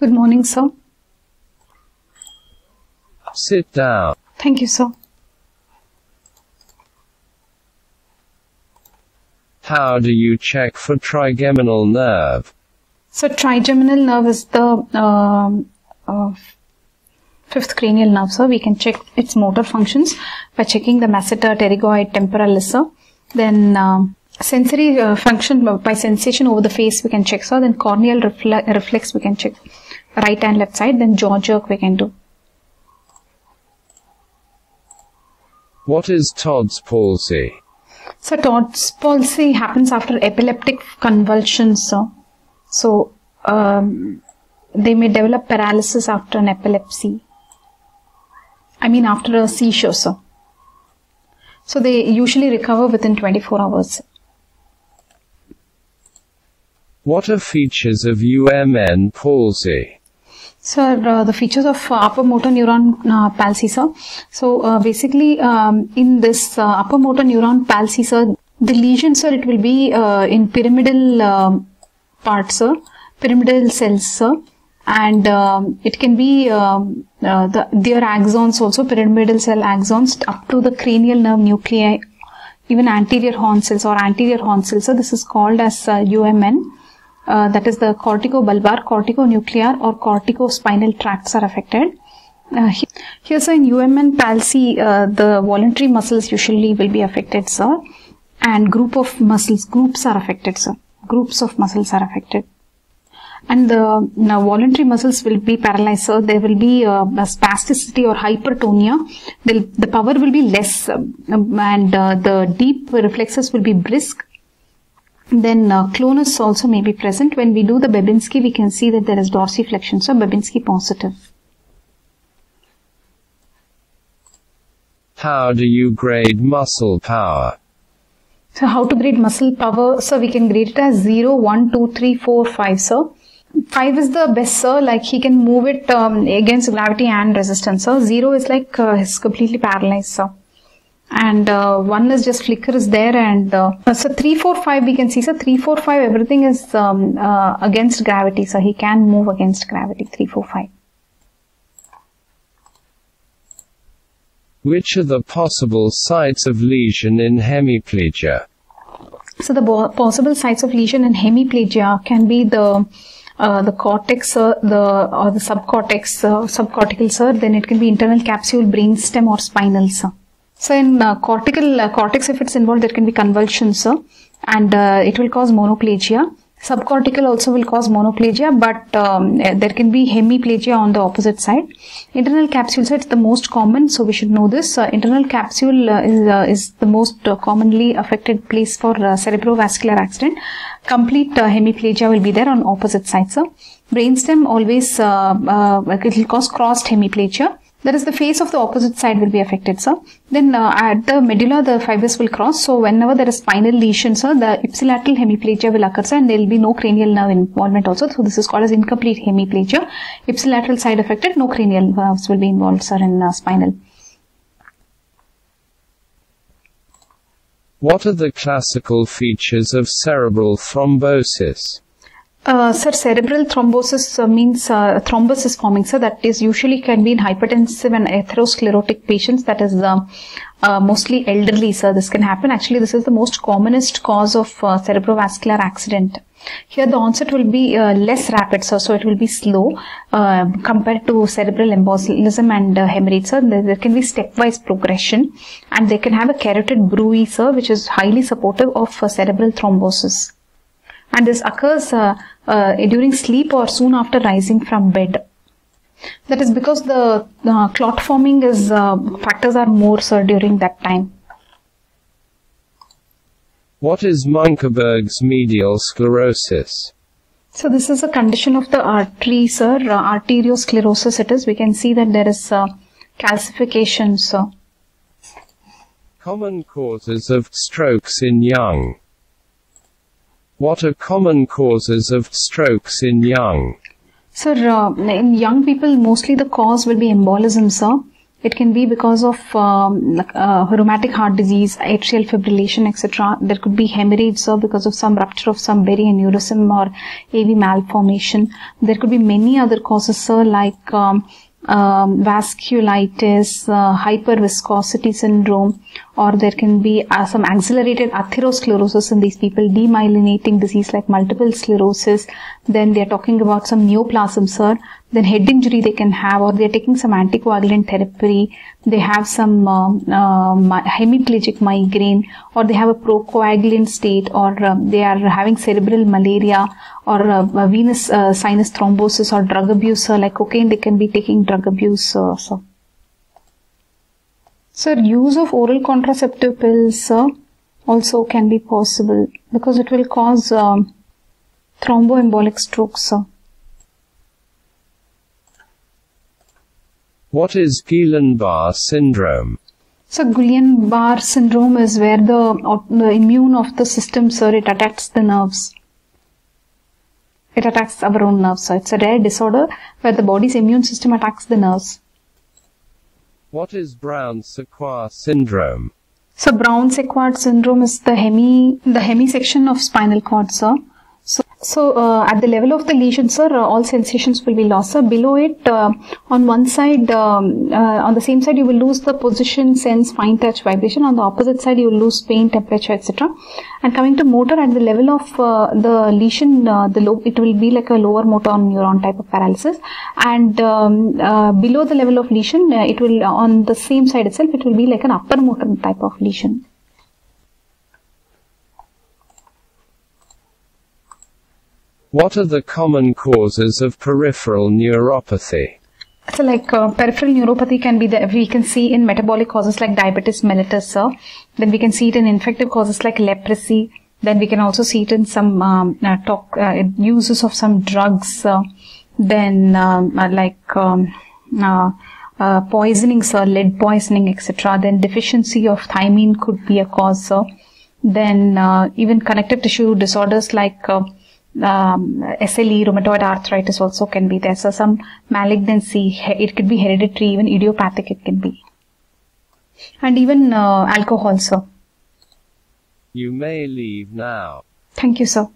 Good morning, sir. Sit down. Thank you, sir. How do you check for trigeminal nerve? So trigeminal nerve is the um, uh, fifth cranial nerve, sir. We can check its motor functions by checking the masseter, pterygoid, temporalis, sir. Then um, sensory uh, function by sensation over the face we can check, sir. Then corneal refle- reflex we can check right and left side. Then jaw jerk we can do. What is Todd's palsy? So Todd's palsy happens after epileptic convulsions, sir. So um, they may develop paralysis after an epilepsy. I mean after a seizure, So, So they usually recover within 24 hours. What are features of UMN palsy? Sir, uh, the features of uh, upper motor neuron uh, palsy, sir. So uh, basically, um, in this uh, upper motor neuron palsy, sir, the lesion, sir, it will be uh, in pyramidal um, part, sir, pyramidal cells, sir, and um, it can be um, the their axons also pyramidal cell axons up to the cranial nerve nuclei, even anterior horn cells or anterior horn cells. So this is called as UMN. Uh, that is the corticobulbar, corticonuclear or corticospinal tracts are affected. Uh, he- here, sir, in UMN palsy, uh, the voluntary muscles usually will be affected, sir, and group of muscles, groups are affected, sir. Groups of muscles are affected. And the now, voluntary muscles will be paralyzed, sir. There will be uh, spasticity or hypertonia. The, the power will be less, um, and uh, the deep reflexes will be brisk then uh, clonus also may be present. When we do the Babinski, we can see that there is dorsiflexion, so Babinski positive. How do you grade muscle power? So how to grade muscle power? So we can grade it as 0, 1, 2, 3, 4, 5, sir. 5 is the best, sir. Like he can move it um, against gravity and resistance, sir. 0 is like uh, he's completely paralyzed, sir. And uh, 1 is just flicker is there and uh, so 3, 4, 5 we can see, sir. 3, 4, 5 everything is um, uh, against gravity, so he can move against gravity. 3, 4, 5. Which are the possible sites of lesion in hemiplegia? So the bo- possible sites of lesion in hemiplegia can be the uh, the cortex, uh, the or the subcortex, uh, subcortical, sir. Then it can be internal capsule, brainstem, or spinal, sir. So in uh, cortical uh, cortex, if it's involved, there can be convulsions, sir, and uh, it will cause monoplegia. Subcortical also will cause monoplegia, but um, uh, there can be hemiplegia on the opposite side. Internal capsule, sir, it's the most common, so we should know this. Uh, internal capsule uh, is, uh, is the most commonly affected place for cerebrovascular accident. Complete hemiplegia will be there on opposite side, sir. Brainstem always, it will cause crossed hemiplegia. That is the face of the opposite side will be affected, sir. Then uh, at the medulla, the fibers will cross. So whenever there is spinal lesion, sir, the ipsilateral hemiplegia will occur, sir, and there will be no cranial nerve involvement also. So this is called as incomplete hemiplegia. Ipsilateral side affected, no cranial nerves will be involved, sir, in uh, spinal. What are the classical features of cerebral thrombosis? Uh, sir, cerebral thrombosis uh, means uh, thrombus is forming, sir. That is usually can be in hypertensive and atherosclerotic patients. That is uh, uh, mostly elderly, sir. This can happen. Actually, this is the most commonest cause of cerebrovascular accident. Here, the onset will be less rapid, sir. So it will be slow compared to cerebral embolism and hemorrhage, sir. There, there can be stepwise progression, and they can have a carotid bruit, sir, which is highly supportive of cerebral thrombosis and this occurs uh, uh, during sleep or soon after rising from bed. That is because the uh, clot forming is uh, factors are more sir during that time. What is Mönckeberg's medial sclerosis? So this is a condition of the artery, sir. Uh, arteriosclerosis. It is. We can see that there is uh, calcification, sir. Common causes of strokes in young. What are common causes of strokes in young? Sir, uh, in young people, mostly the cause will be embolism, sir. It can be because of um, like, uh, rheumatic heart disease, atrial fibrillation, etc. There could be hemorrhage sir, because of some rupture of some berry aneurysm or AV malformation. There could be many other causes, sir, like um, um, vasculitis, uh, hyperviscosity syndrome, or there can be uh, some accelerated atherosclerosis in these people, demyelinating disease like multiple sclerosis. Then they are talking about some neoplasms, sir. Then head injury they can have, or they are taking some anticoagulant therapy. They have some uh, uh, hemiplegic migraine, or they have a procoagulant state, or uh, they are having cerebral malaria, or uh, venous uh, sinus thrombosis, or drug abuse, like cocaine. They can be taking drug abuse, so. Sir, use of oral contraceptive pills uh, also can be possible because it will cause um, thromboembolic strokes. What is Guillain-Barre syndrome? So Guillain-Barre syndrome is where the, the immune of the system, sir, it attacks the nerves. It attacks our own nerves. So it's a rare disorder where the body's immune system attacks the nerves. What is Brown-Séquard syndrome? So Brown-Séquard syndrome is the hemi the hemisection of spinal cord, sir. So, so uh, at the level of the lesion, sir, uh, all sensations will be lost. Sir, below it, uh, on one side, um, uh, on the same side, you will lose the position, sense, fine touch, vibration. On the opposite side, you will lose pain, temperature, etc. And coming to motor, at the level of uh, the lesion, uh, the low, it will be like a lower motor neuron type of paralysis. And um, below the level of lesion, it will on the same side itself, it will be like an upper motor type of lesion. What are the common causes of peripheral neuropathy? So like uh, peripheral neuropathy can be the, we can see in metabolic causes like diabetes mellitus, sir. Then we can see it in infective causes like leprosy. Then we can also see it in some um, uh, talk, uh, uses of some drugs. Then um, uh, like um, uh, uh, poisoning, sir, lead poisoning, etc. Then deficiency of thiamine could be a cause, sir. Then even connective tissue disorders like um, SLE, rheumatoid arthritis also can be there. So some malignancy, it could be hereditary, even idiopathic it can be. And even uh, alcohol, sir. You may leave now. Thank you, sir.